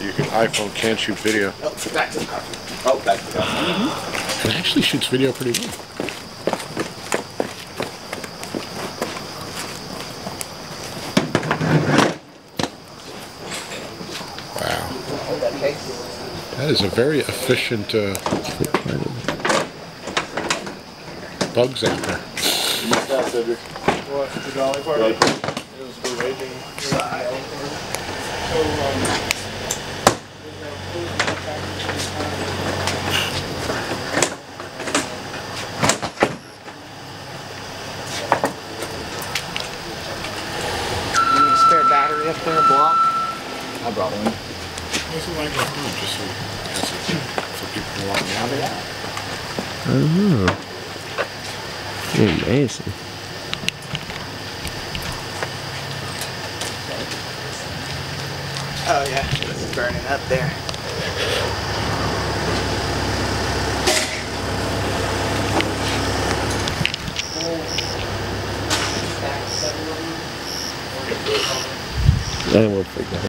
Your iPhone can't shoot video. Oh, back to the car. Oh, back to the car. It actually shoots video pretty well. Wow. That is a very efficient uh, bug zapper. What, the Dolly Party? It was the raging. So, um, You need a up there, block? I brought one. What's it like at home, just so, it people who walk around it? I don't know. Amazing. Oh yeah, it's burning up there. I will figure it out.